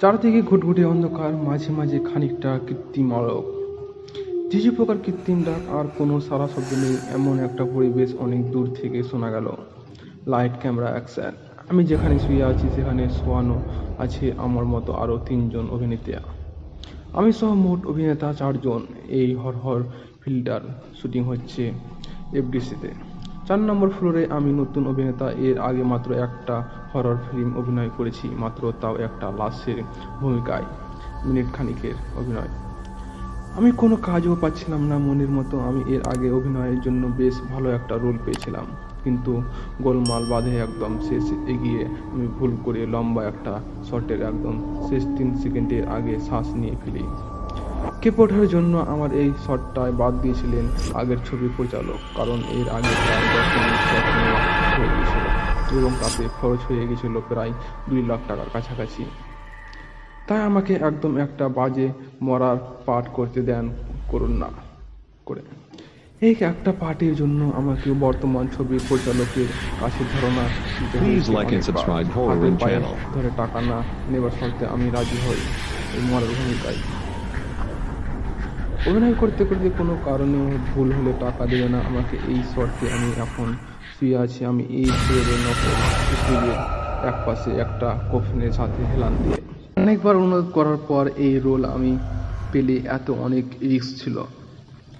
চারদিকে ঘুটঘুটে অন্ধকার, মাঝে মাঝে খানিকটা কৃত্রিম আলোক। যে প্রকার কৃত্রিম ডাক আর কোনো সারা শব্দ নেই, এমন একটা পরিবেশ অনেক দূর থেকে শোনা গেল। Light camera action. আমি যেখানে শুয়ে আছি সেখানে শোয়ানো আছে আমার মতো আরও তিনজন অভিনেতা। আমি সহ মোট অভিনেতা চারজন। এই হরহর ফিল্টার শুটিং হচ্ছে এফডিসিতে। চার নম্বর ফ্লোরে আমি নতুন অভিনেতা, এর আগে মাত্র একটা হরর ফিল্ম অভিনয় করেছি, মাত্র তাও একটা লাশের ভূমিকায়, মিনিট খানিকের অভিনয়। আমি কোনো কাজও পাচ্ছিলাম না মনের মতো, আমি এর আগে অভিনয়ের জন্য বেশ ভালো একটা রোল পেয়েছিলাম, কিন্তু গোলমাল বাঁধে একদম শেষ এগিয়ে, আমি ভুল করে লম্বা একটা শটের একদম শেষ তিন সেকেন্ডের আগে শ্বাস নিয়ে ফেলি। কেপোটের জন্য আমার এই শটটায় বাদ দিয়েছিলেন আগের ছবি পরিচালক? কারণ এর আগে প্রায় দশ মিনিট শট নেওয়া হয়ে গিয়েছিল। এবং তাতে খরচ হয়ে গেছিল প্রায় দুই লাখ টাকার কাছাকাছি। তাই আমাকে একদম একটা বাজে মরার পাঠ করতে দেন করুন না করে। এই একটা পার্টির জন্য আমাকে বর্তমান ছবির পরিচালকের কাছে ধারণা. ধরে টাকা না নেবার শর্তে আমি রাজি হই। এই মরার ভূমিকায়। অভিনয় করতে করতে কোনো কারণে ভুল হলে টাকা দেবে না। আমাকে এই শর্তে আমি এখন শুয়ে আছি। আমি এই নকল শুয়ে এক পাশে একটা কফিনের সাথে হেলান দিয়ে। অনেকবার অনুরোধ করার পর এই রোল আমি পেলে এত অনেক রিস্ক ছিল।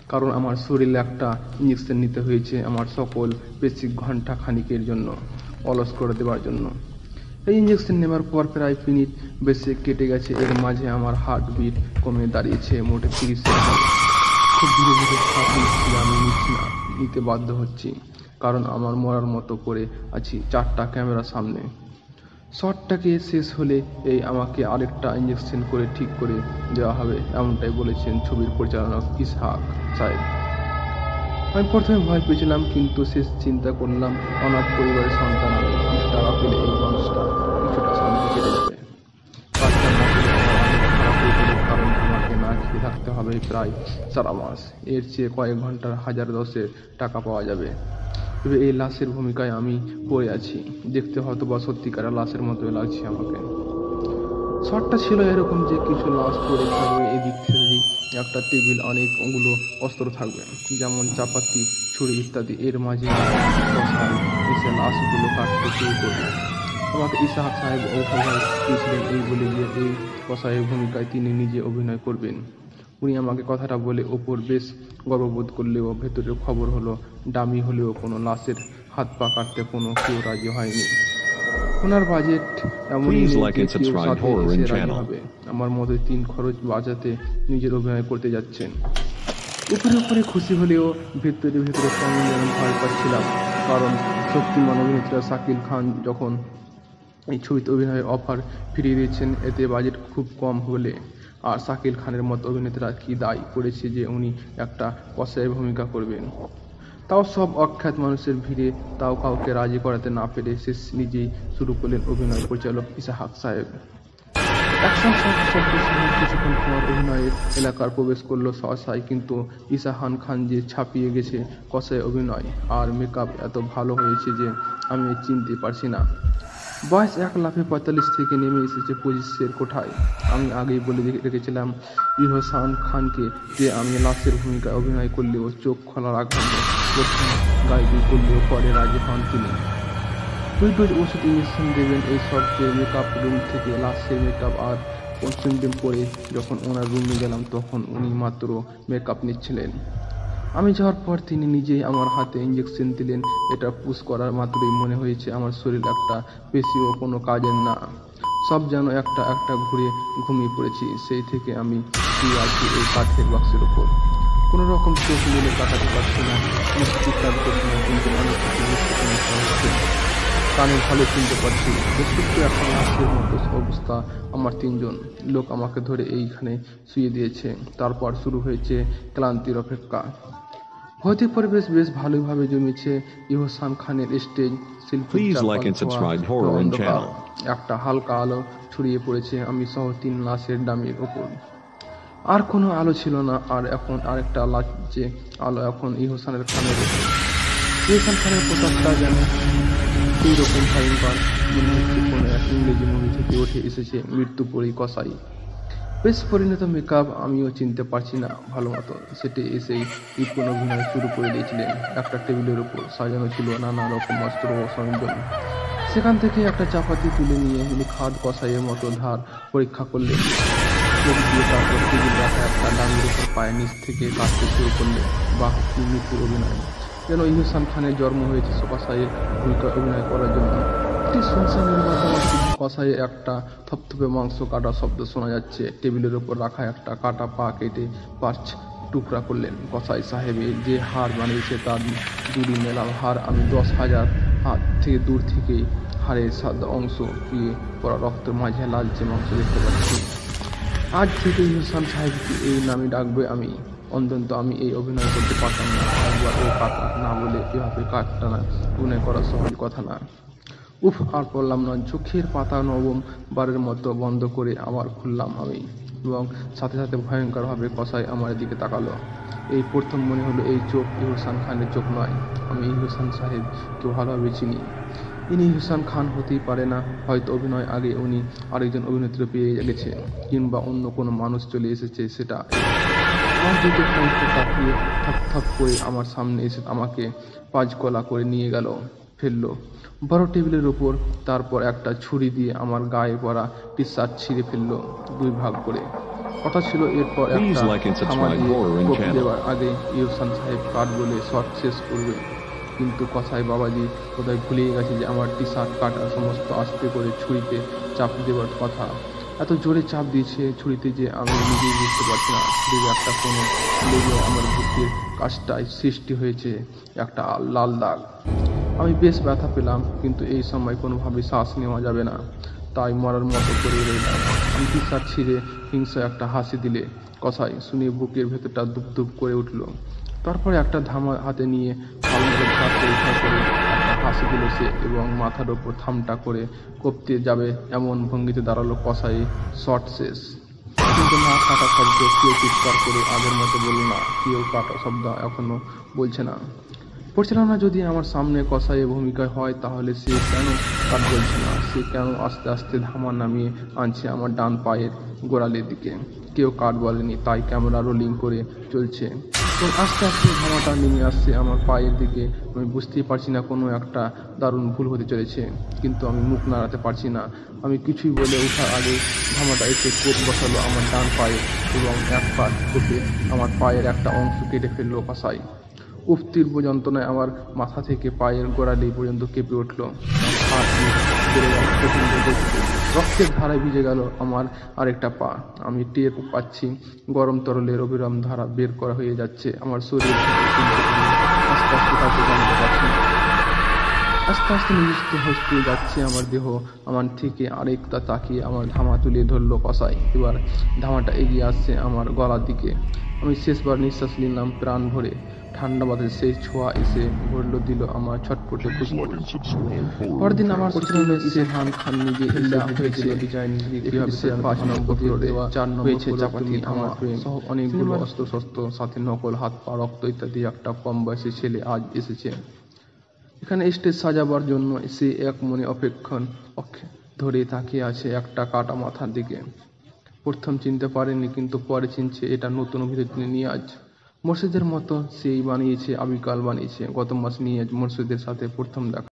কারণ আমার শরীরে একটা ইঞ্জেকশন নিতে হয়েছে আমার সকল বেসিক ঘণ্টা খানিকের জন্য, অলস করে দেওয়ার জন্য। এই ইঞ্জেকশন নেওয়ার পর প্রায় মিনিট বেশি কেটে গেছে। এর মাঝে আমার হার্ট বিট কমে দাঁড়িয়েছে, মোটে তিরিশ খুব ধীরে ধীরে শ্বাস নিচ্ছি, আমি নিচ্ছি না, নিতে বাধ্য হচ্ছি, কারণ আমার মরার মতো করে আছি চারটা ক্যামেরার সামনে। শটটাকে শেষ হলে এই আমাকে আরেকটা ইঞ্জেকশন করে ঠিক করে দেওয়া হবে, এমনটাই বলেছেন ছবির পরিচালক ইসহাক সাহেব আমি প্রথমে ভয় পেয়েছিলাম, কিন্তু শেষ চিন্তা করলাম, অনাথ পরিবারের সন্তান আমি। টাকা পেলে এই মানুষটা কিছুটা শান্তি কেটে যাবে কারণ আমাকে না থাকতে হবে প্রায় সারা মাস। এর চেয়ে কয়েক ঘণ্টার, হাজার দশে টাকা পাওয়া যাবে। তবে এই লাশের ভূমিকায় আমি পড়ে আছি। দেখতে হয়তো বা সত্যিকার লাশের মতোই লাগছে আমাকে। শটটা ছিল এরকম যে কিছু লাশ পড়ে থাকবে এদিক থেকে একটা টেবিল অনেকগুলো অস্ত্র থাকবে, যেমন চাপাতি, ছুরি ইত্যাদি, এর মাঝে এসে লাশগুলো কাটতে শুরু করবে। আমাকে ইসাহাক সাহেব অভিনয় দিয়েছিলেন এই বলে যে এই কসাইয়ের ভূমিকায় তিনি নিজে অভিনয় করবেন। উনি আমাকে কথাটা বলে ওপর বেশ গর্ববোধ করলেও ভেতরের খবর হলো ডামি হলেও কোনো লাশের হাত পা কাটতে কোনো কেউ রাজি হয়নি। ওনার বাজেট এমনই like and কেউ subscribe Horror in channel. হবে। আমার মতে তিন খরচ বাঁচাতে নিজের অভিনয় করতে যাচ্ছেন উপরে উপরে খুশি হলেও ভেতরে ভেতরে কেমন যেন ভয় পাচ্ছিলাম কারণ শক্তিমান অভিনেত্রী শাকিল খান যখন এই ছবিতে অভিনয়ের অফার ফিরিয়ে দিয়েছেন এতে বাজেট খুব কম হলে আর শাকিল খানের মতো অভিনেতারা কি দায়ী করেছে যে উনি একটা কষায়ের ভূমিকা করবেন তাও সব অখ্যাত মানুষের ভিড়ে তাও কাউকে রাজি করাতে না পেরে শেষ নিজেই শুরু করলেন অভিনয় পরিচালক ইসাহাক সাহেব। কিছুক্ষণ অভিনয়ের এলাকার প্রবেশ করল সহসায়, কিন্তু ইসাহান খান যে ছাপিয়ে গেছে কষায় অভিনয় আর মেকআপ এত ভালো হয়েছে যে আমি চিনতে পারছি না। বয়স এক লাফে পঁয়তাল্লিশ থেকে নেমে এসেছে পঁচিশের কোঠায়। আমি আগেই বলে রেখে- রেখেছিলাম ইহসান খানকে যে আমি লাশের ভূমিকায় অভিনয় করলেও চোখ আগে প্রথম গাইবি করলেও পরে রাজি হন তিনি। দুই ডোজ ওষুধ ইঞ্জেকশন দেবেন এই শর্তে মেকআপ রুম থেকে লাস্টের মেকআপ আর কস্টিউম পরে যখন ওনার রুমে গেলাম, তখন উনি মাত্র মেকআপ নিচ্ছিলেন। আমি যাওয়ার পর তিনি নিজেই আমার হাতে ইঞ্জেকশন দিলেন। এটা পুশ করার মাত্রই মনে হয়েছে আমার শরীর একটা পেশিও কোনো কাজের না। সব যেন একটা একটা ঘুরে ঘুমিয়ে পড়েছি। সেই থেকে আমি শুয়ে আছি এই কাঠের বাক্সের উপর। কোনো রকম চোখ মেলে কাটাতে পারছি না। কাজ করছি না, কিন্তু অনেক কিছু কানে ভালো শুনতে পাচ্ছি। বিশুদ্ধ এখন লাশের মতো অবস্থা আমার তিনজন। লোক আমাকে ধরে এইখানে শুয়ে দিয়েছে। তারপর শুরু হয়েছে ক্লান্তির অপেক্ষা। ভৌতিক পরিবেশ বেশ ভালোইভাবে জমেছে। ইহসান খানের স্টেজ শিল্পী. একটা হালকা আলো ছড়িয়ে পড়েছে আমি সহ তিন লাশের ডামির ওপর। আর কোনো আলো ছিল না আর এখন আরেকটা লাগছে আলো এখন ইহসানের খানের ইহসান খানের পোশাকটা যেন সেই রকম ভয়ঙ্কর মনে হচ্ছে কোনো এক ইংরেজি মুভি থেকে উঠে এসেছে মৃত্যু পরী কসাই। বেশ পরিণত মেকআপ আমিও চিনতে পারছি না ভালো মতো। সেটে এসেই বিপুল অভিনয় শুরু করে দিয়েছিলেন। একটা টেবিলের উপর সাজানো ছিল নানা রকম অস্ত্র ও সরঞ্জাম। সেখান থেকে একটা চাপাতি তুলে নিয়ে উনি খাদ কষাইয়ের মতো ধার পরীক্ষা করলেন। একটা থেকে কাটতে শুরু করলেন। বাহ, কি মৃত্যুর অভিনয়। যেন ইহসান খানের জন্ম হয়েছে কষাইয়ের ভূমিকা অভিনয় করার জন্য। একটি শুনশানের মাঝামাঝি কষাইয়ে একটা থপথপে মাংস কাটা শব্দ শোনা যাচ্ছে। টেবিলের উপর রাখা একটা কাটা পা কেটে পাঁচ টুকরা করলেন কসাই সাহেবের যে হার বানিয়েছে তার দুটি মেলাম হার, আমি দশ হাজার হাত থেকে দূর থেকে হাড়ের সাদা অংশ দিয়ে পড়া রক্তের মাঝে লালচে মাংস দেখতে পাচ্ছি। আজ থেকে ইহসান সাহেবকে এই নামে ডাকবে আমি। অন্তত আমি এই অভিনয় করতে পারতাম না। একবার ও কাটা না বলে এভাবে কাটটা না অভিনয় করা সহজ কথা না। উফ, আর পড়লাম না। চোখের পাতা নবম বারের মতো বন্ধ করে আবার খুললাম আমি। এবং সাথে সাথে ভয়ঙ্করভাবে কষাই আমার দিকে তাকালো। এই প্রথম মনে হলো এই চোখ ইহসান খানের চোখ নয়। আমি ইহসান সাহেবকে ভালোভাবে চিনি। ইনি ইহসান খান হতেই পারে না। হয়তো অভিনয় আগে উনি আরেকজন অভিনেত্রী পেয়ে গেছে, কিংবা অন্য কোনো মানুষ চলে এসেছে সেটা। দিকে থপ থপ করে আমার সামনে এসে আমাকে পাঁচ কলা করে নিয়ে গেল। ফেলল। বড় টেবিলের উপর তারপর একটা ছুরি দিয়ে আমার গায়ে পরা টি শার্ট ছিঁড়ে ফেলল দুই ভাগ করে। কথা ছিল এরপর একটা. দেওয়ার আগে ইউসান সাহেব কাট বলে শর্ট শেষ করবে। কিন্তু কথায় বাবাজি কোথায় ভুলিয়ে গেছে যে আমার টি শার্ট কাটার সমস্ত আস্তে করে ছুরিতে চাপ দেওয়ার কথা। এত জোরে চাপ দিয়েছে ছুরিতে যে আমি নিজেই বুঝতে পারছি না। ছুরির একটা কোনো লেগে আমার বুকের কাজটায় সৃষ্টি হয়েছে একটা লাল দাগ। আমি বেশ ব্যথা পেলাম, কিন্তু এই সময় কোনোভাবে শ্বাস নেওয়া যাবে না। তাই মরার মতো করে রইলাম। আমি ছিঁড়ে হিংসা একটা হাসি দিলে কষাই শুনে বুকের ভেতরটা দুপ দুপ করে উঠল। তারপরে একটা ধামা হাতে নিয়ে পরীক্ষা করে হাসি দিল সে এবং মাথার ওপর থামটা করে কপতে যাবে এমন ভঙ্গিতে দাঁড়াল কষাই শর্ট শেষ। কিন্তু না কাটা শব্দ কেউ চিৎকার করে আগের মতো বলল না, কেউ কাটা শব্দ এখনও বলছে না। পরিচালনা যদি আমার সামনে কষাই ভূমিকায় হয়, তাহলে সে কেন কাট বলছে না? সে কেন আস্তে আস্তে ধামা নামিয়ে আনছে আমার ডান পায়ের গোড়ালের দিকে? কেউ কাট বলেনি, তাই ক্যামেরা রোলিং করে চলছে। এবং আস্তে আস্তে ধামাটা নেমে আসছে আমার পায়ের দিকে। আমি বুঝতেই পারছি না কোনো একটা দারুণ ভুল হতে চলেছে, কিন্তু আমি মুখ নাড়াতে পারছি না। আমি কিছুই বলে ওঠার আগে ধামাটা এসে কোপ বসালো আমার ডান পায়ে এবং এক পা কোপে আমার পায়ের একটা অংশ কেটে ফেলল কষাই উফ তীব্র যন্ত্রণায় আমার মাথা থেকে পায়ের গোড়ালি পর্যন্ত কেঁপে উঠল। রক্তের ধারায় ভিজে গেল আমার আরেকটা পা। আমি টের পাচ্ছি, গরম তরলের অবিরাম ধারা বের করা হয়ে যাচ্ছে। আমার শরীর আস্তে আস্তে আস্তে আস্তে নিযুক্ত হতে যাচ্ছে আমার দেহ। আমার থেকে আরেকটা তাকিয়ে আমার ধামা তুলে ধরলো কষাই এবার ধামাটা এগিয়ে আসছে আমার গলার দিকে। আমি শেষবার নিঃশ্বাস নিলাম প্রাণ ভরে। ঠান্ডা বাতাসে সেই ছোঁয়া এসে ভরল দিল আমার ছটপটে পরদিন আমার পরিচালনায় এসে খান খান নিজে এসে হয়েছিল ডিজাইন কীভাবে পাঁচ নম্বর ফ্লোরে চার নম্বর হয়েছে চাপাতি আমার প্রেম সহ অনেকগুলো অস্ত্র শস্ত্র সাথে নকল হাত পা রক্ত ইত্যাদি একটা কম বয়সী ছেলে আজ এসেছে। এখানে স্টেজ সাজাবার জন্য সে এক মনে অপেক্ষণ অক্ষে ধরে তাকিয়ে আছে একটা কাটা মাথার দিকে। প্রথম চিনতে পারেনি কিন্তু পরে চিনছে এটা নতুন অভিনেত্রী নিয়াজ মসজিদের মতো সেই বানিয়েছে আবিকাল বানিয়েছে। গত মাস নিয়ে মসজিদের সাথে প্রথম দেখা।